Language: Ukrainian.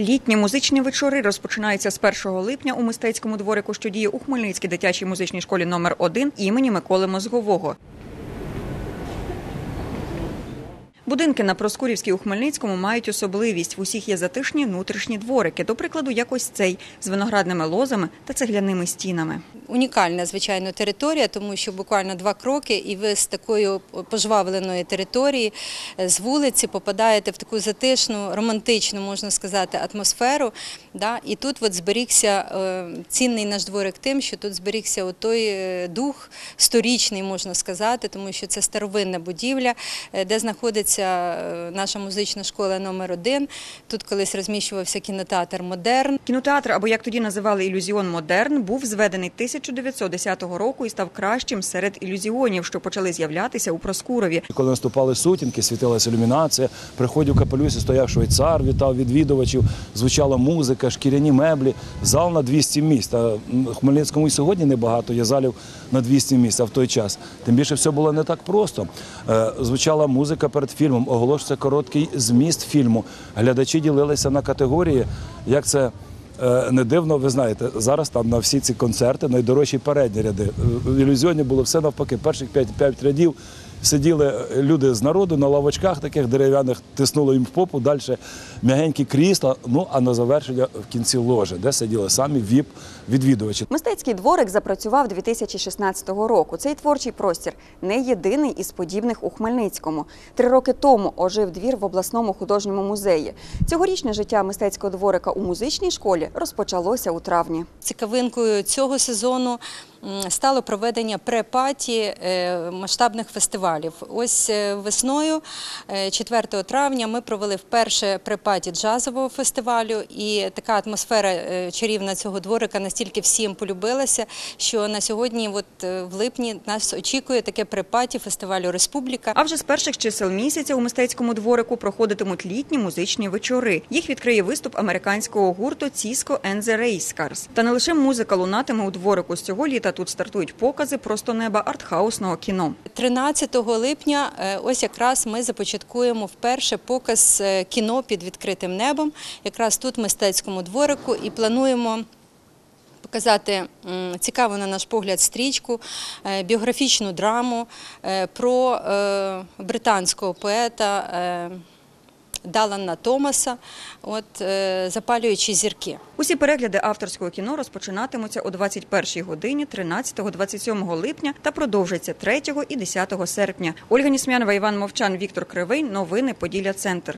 Літні музичні вечори розпочинаються з 1 липня у мистецькому дворику, що діє у Хмельницькій дитячій музичній школі номер 1 імені Миколи Мозгового. Будинки на Проскурівській у Хмельницькому мають особливість. В усіх є затишні внутрішні дворики, до прикладу, як ось цей з виноградними лозами та цегляними стінами. Унікальна, звичайно, територія, тому що буквально два кроки, і ви з такої пожвавленої території е, з вулиці попадаєте в таку затишну, романтичну, можна сказати, атмосферу. Да? І тут от зберігся е, цінний наш дворик тим, що тут зберігся от той е, дух сторічний, можна сказати, тому що це старовинна будівля, де знаходиться е, наша музична школа номер 1 Тут колись розміщувався кінотеатр Модерн. Кінотеатр, або як тоді називали ілюзіон Модерн, був зведений 1910 року і став кращим серед ілюзіонів, що почали з'являтися у Проскурові. Коли наступали сутінки, світилася ілюмінація, приходив капелюсі, стояв швейцар, вітав відвідувачів, звучала музика, шкіряні меблі, зал на 200 місць. А в Хмельницькому і сьогодні небагато є залів на 200 місць, а в той час. Тим більше все було не так просто. Е, Звучала музика перед фільмом, оголошувався короткий зміст фільму. Глядачі ділилися на категорії, як це. Е, Не дивно, ви знаєте, зараз там на всі ці концерти найдорожчі передні ряди. Е, В ілюзіоні було все навпаки. Перших п'ять п'ять рядів сиділи люди з народу на лавочках таких дерев'яних, тиснуло їм в попу, далі м'ягенькі крісла, ну а на завершення в кінці ложі, де сиділи самі віп-відвідувачі. Мистецький дворик запрацював 2016 року. Цей творчий простір не єдиний із подібних у Хмельницькому. Три роки тому ожив двір в обласному художньому музеї. Цьогорічне життя мистецького дворика у музичній школі розпочалося у травні. Цікавинкою цього сезону стало проведення препаті е, масштабних фестивалів. Ось е, весною, е, 4 травня, ми провели вперше препаті джазового фестивалю, і така атмосфера е, чарівна цього дворика настільки всім полюбилася, що на сьогодні, от е, в липні, нас очікує таке препаті фестивалю Республіка. А вже з перших чисел місяця у мистецькому дворику проходитимуть літні музичні вечори. Їх відкриє виступ американського гурту Ціско and the Race Та не лише музика лунатиме у дворику. З цього літа тут стартують покази просто неба артхаусного кіно. 13 липня, е, ось якраз ми започаткуємо вперше показ е, кіно під відкритим небом, якраз тут в мистецькому дворику, і плануємо. Показати цікаву на наш погляд стрічку, е, біографічну драму про британського поета Далана Томаса, от запалюючі запалюючи зірки. Усі перегляди авторського кіно розпочинатимуться о 21 годині 13-27 липня та продовжаться 3 і 10 серпня. Ольга Нісмянова, Іван Мовчан, Віктор Кривий. Новини Поділля Центр.